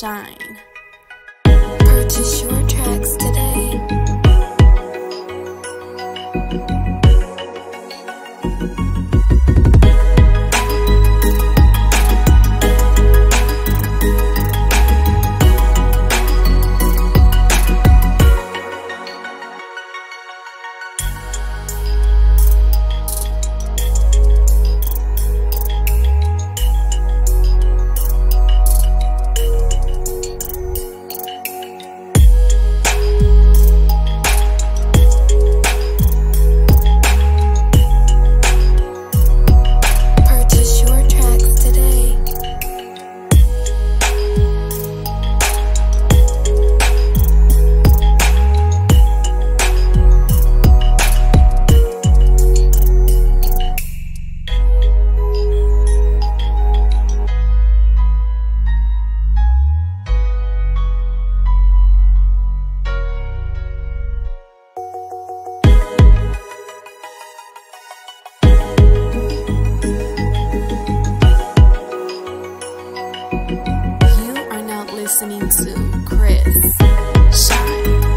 shine. Purchase your tracks today. You are now listening to Chris Shine.